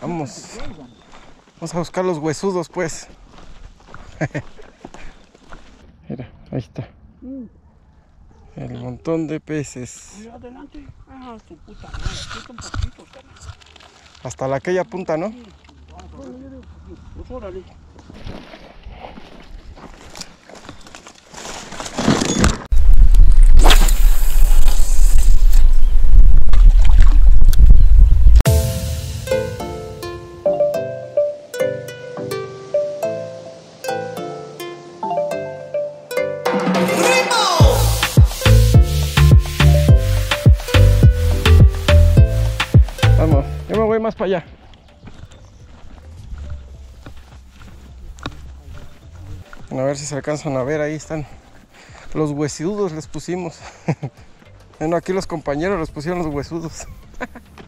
Vamos. Vamos a buscar los huesudos, pues. Mira, ahí está. El montón de peces. Hasta la aquella punta, ¿no? Me voy más para allá. A ver si se alcanzan a ver, ahí están. Los huesudos les pusimos. Bueno, aquí los compañeros les pusieron los huesudos.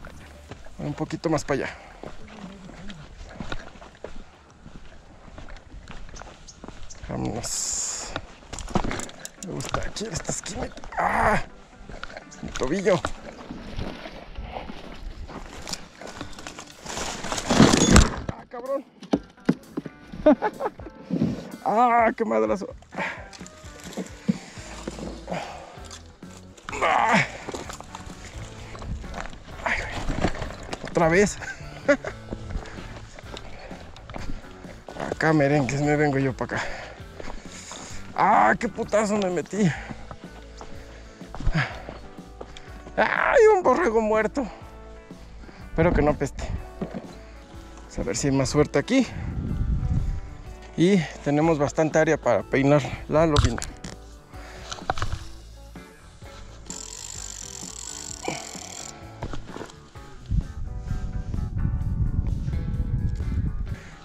Un poquito más para allá. Vámonos. Me gusta aquí. ¡Ah! Mi tobillo. ¡Ah, cabrón! ¡Ah, qué madrazo! ¡Ah! Otra vez. Acá merengues, me vengo yo para acá. ¡Ah, qué putazo me metí! ¡Ay, un borrego muerto! Espero que no peste. Vamos a ver si hay más suerte aquí. Y tenemos bastante área para peinar la lobina.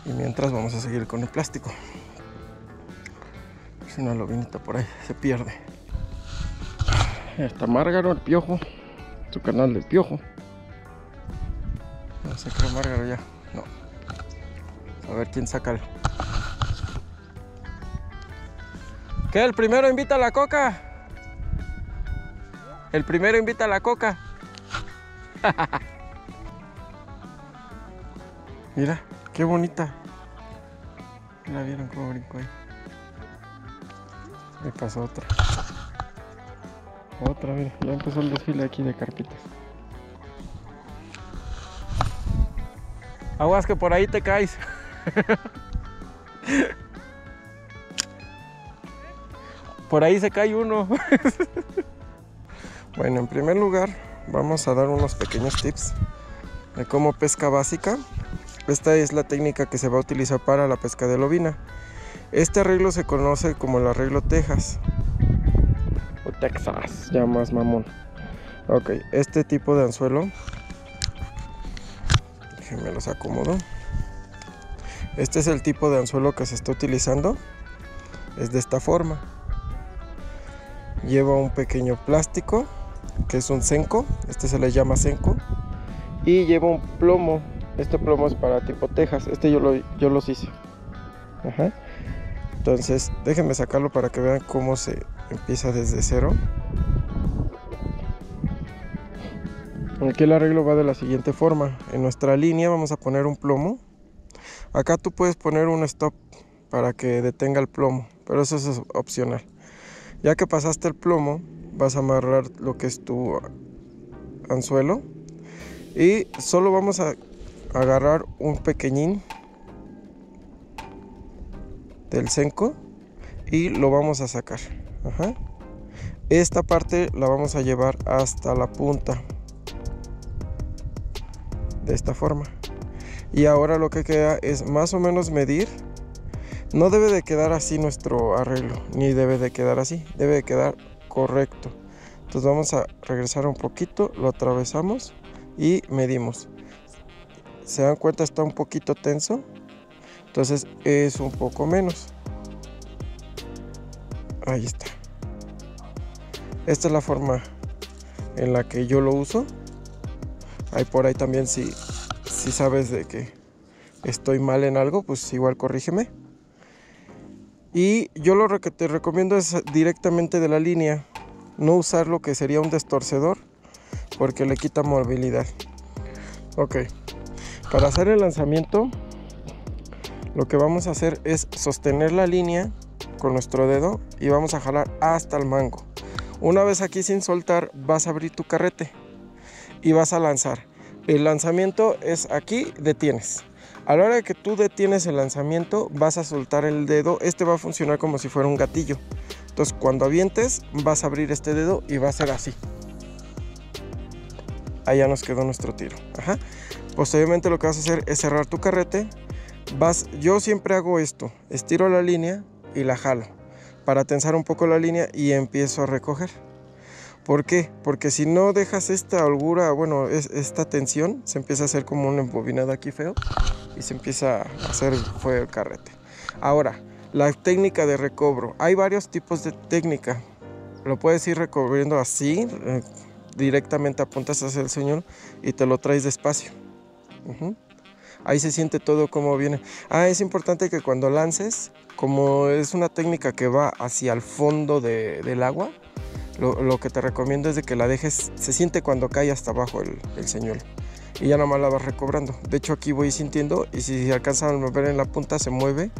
Y mientras vamos a seguir con el plástico. Si una lobinita por ahí se pierde. Está Márgaro, el piojo. Su canal del piojo. No sé qué Márgaro ya. No. A ver quién saca el. ¿El primero invita a la coca? El primero invita a la coca. Mira, qué bonita. La vieron cómo brincó ahí. Ahí pasó otra. Otra, mira, ya empezó el desfile aquí de carpitas. Aguas que por ahí te caes. Por ahí se cae uno. bueno, en primer lugar vamos a dar unos pequeños tips de cómo pesca básica. Esta es la técnica que se va a utilizar para la pesca de lobina. Este arreglo se conoce como el arreglo Texas. O Texas, ya más mamón. Ok, este tipo de anzuelo. Déjenme los acomodo. Este es el tipo de anzuelo que se está utilizando. Es de esta forma. Lleva un pequeño plástico que es un senco. Este se le llama senco. Y lleva un plomo. Este plomo es para tipo Texas. Este yo, lo, yo los hice. Ajá. Entonces, déjenme sacarlo para que vean cómo se empieza desde cero. Aquí el arreglo va de la siguiente forma. En nuestra línea vamos a poner un plomo. Acá tú puedes poner un stop para que detenga el plomo, pero eso es opcional. Ya que pasaste el plomo, vas a amarrar lo que es tu anzuelo y solo vamos a agarrar un pequeñín del senco y lo vamos a sacar. Esta parte la vamos a llevar hasta la punta de esta forma. Y ahora lo que queda es más o menos medir. No debe de quedar así nuestro arreglo, ni debe de quedar así, debe de quedar correcto. Entonces vamos a regresar un poquito, lo atravesamos y medimos. Se dan cuenta está un poquito tenso, entonces es un poco menos. Ahí está. Esta es la forma en la que yo lo uso. Hay por ahí también si, si sabes de que estoy mal en algo, pues igual corrígeme. Y yo lo que te recomiendo es directamente de la línea. No usar lo que sería un destorcedor porque le quita movilidad. Ok, para hacer el lanzamiento lo que vamos a hacer es sostener la línea con nuestro dedo y vamos a jalar hasta el mango. Una vez aquí sin soltar vas a abrir tu carrete y vas a lanzar. El lanzamiento es aquí, detienes. A la hora que tú detienes el lanzamiento vas a soltar el dedo. Este va a funcionar como si fuera un gatillo. Entonces cuando avientes vas a abrir este dedo y va a ser así. Ahí ya nos quedó nuestro tiro. Ajá. Posteriormente lo que vas a hacer es cerrar tu carrete. Vas, yo siempre hago esto, estiro la línea y la jalo para tensar un poco la línea y empiezo a recoger. ¿Por qué? Porque si no dejas esta holgura, bueno, esta tensión, se empieza a hacer como un embobinado aquí feo y se empieza a hacer fue el carrete. Ahora, la técnica de recobro. Hay varios tipos de técnica. Lo puedes ir recubriendo así, eh, directamente apuntas hacia el señor y te lo traes despacio. Ahí se siente todo como viene. Ah, es importante que cuando lances, como es una técnica que va hacia el fondo del agua, lo, que te recomiendo es de que la dejes, se siente cuando cae hasta abajo el, el. Y ya nada más la vas recobrando. De hecho aquí voy sintiendo y si alcanzan a mover en la punta se mueve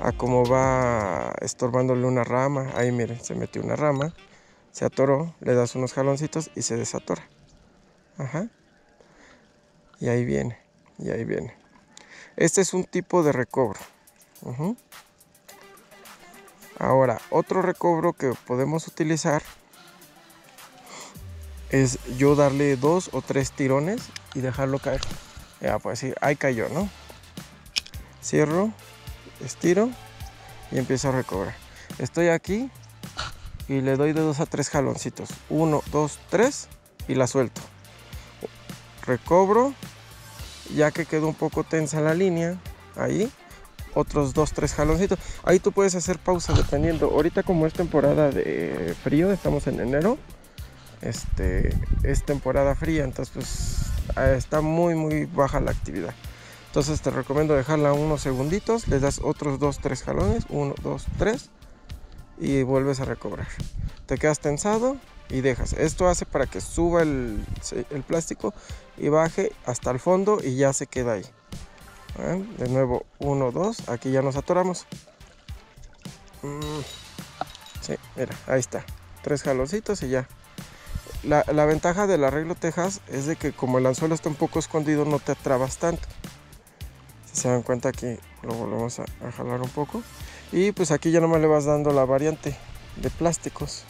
a como va estorbándole una rama. Ahí miren, se metió una rama, se atoró, le das unos jaloncitos y se desatora. Ajá. Y ahí viene, y ahí viene. Este es un tipo de recobro. Ahora, otro recobro que podemos utilizar es yo darle dos o tres tirones y dejarlo caer. Ya, pues sí, ahí cayó, ¿no? Cierro, estiro y empiezo a recobrar. Estoy aquí y le doy de dos a tres jaloncitos. Uno, dos, tres y la suelto. Recobro ya que quedó un poco tensa la línea, ahí, otros dos, tres jaloncitos. Ahí tú puedes hacer pausa dependiendo. Ahorita como es temporada de frío, estamos en enero, este, es temporada fría, entonces pues está muy muy baja la actividad. Entonces te recomiendo dejarla unos segunditos, le das otros dos, tres jalones, uno, dos, tres y vuelves a recobrar. Te quedas tensado y dejas. Esto hace para que suba el, plástico y baje hasta el fondo y ya se queda ahí. De nuevo, 1, 2, aquí ya nos atoramos. Mm. Sí, mira, ahí está. Tres jaloncitos y ya. La, ventaja del arreglo Texas es de que como el anzuelo está un poco escondido no te atrabas tanto. Si se dan cuenta aquí lo volvemos a, jalar un poco. Y pues aquí ya nomás le vas dando la variante de plásticos.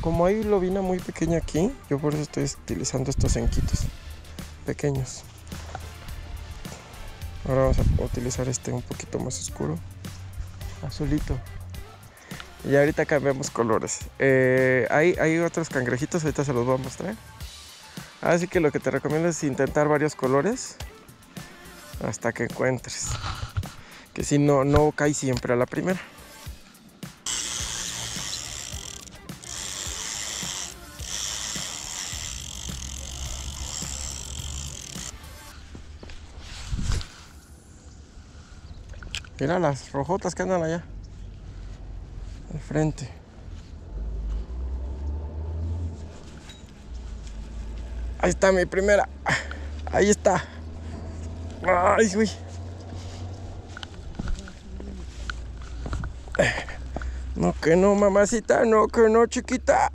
Como, hay lobina muy pequeña aquí, yo por eso estoy utilizando estos enquitos pequeños. Ahora vamos a utilizar este un poquito más oscuro, azulito. Y ahorita cambiamos colores. Eh, hay, hay otros cangrejitos, ahorita se los voy a mostrar. Así que lo que te recomiendo es intentar varios colores hasta que encuentres. Que si no, no cae siempre a la primera. Mira las rojotas que andan allá. Frente. Ahí está mi primera. Ahí está. Ay, uy. No que no, mamacita, no que no, chiquita.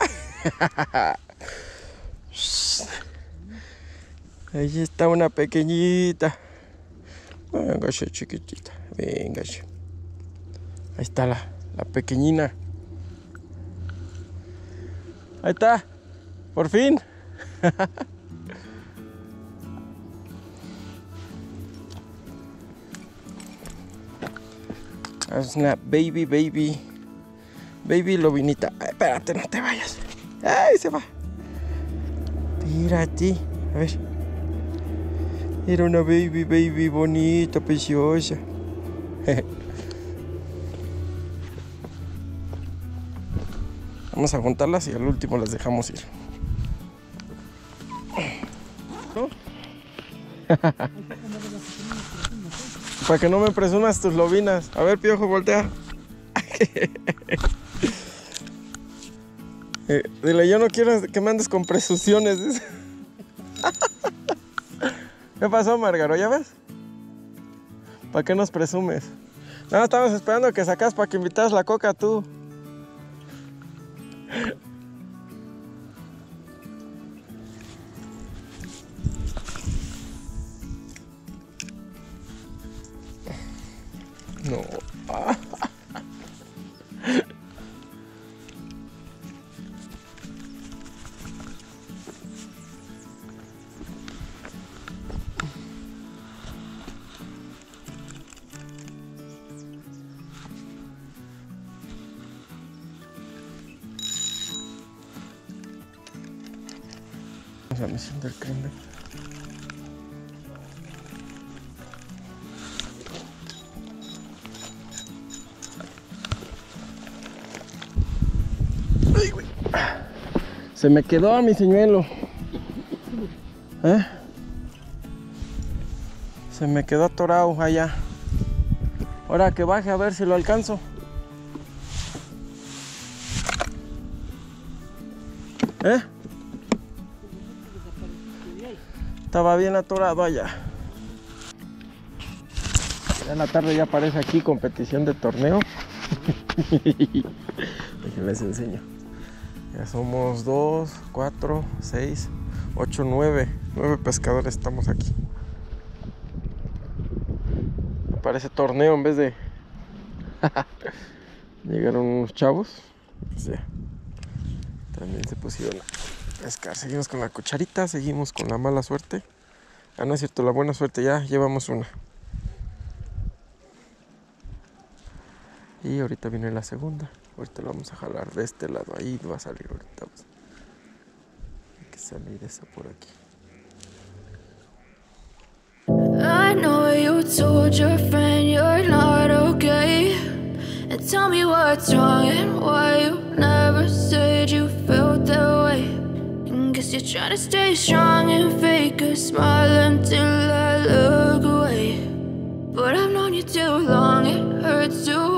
Ahí está una pequeñita. Venga, chiquitita. Venga. Ahí está la, la pequeñina. Ahí está. Por fin. Una baby, baby. Baby lobinita. espérate, no te vayas. Ay, se va. Ti. A ver. Era una baby, baby bonita, preciosa. Vamos a juntarlas y al último las dejamos ir. Para que no me presumas tus lobinas. A ver, piojo, voltea. Eh, dile, yo no quiero que me andes con presunciones. ¿Qué pasó, Margaro? ¿Ya ves? ¿Para qué nos presumes? No, estamos esperando que sacas para que invitas la coca tú. La misión del crimen. Se me quedó a mi señuelo. ¿Eh? Se me quedó atorado allá. Ahora que baje a ver si lo alcanzo. ¿Eh? Estaba bien atorado allá. Ya en la tarde ya aparece aquí competición de torneo. Déjenles enseño. Ya somos 2, 4, 6, 8, 9. 9 pescadores estamos aquí. Parece torneo en vez de. Llegaron unos chavos. Ya. También se pusieron pescar. Seguimos con la cucharita, seguimos con la mala suerte. Ah, no es cierto, la buena suerte ya llevamos una. Y ahorita viene la segunda. Ahorita la vamos a jalar de este lado. Ahí va a salir ahorita. Hay que salir esa por aquí. I know you told your friend you're not okay. And tell me what's wrong and why you you're trying to stay strong and fake a smile until I look away. But I've known you too long, it hurts to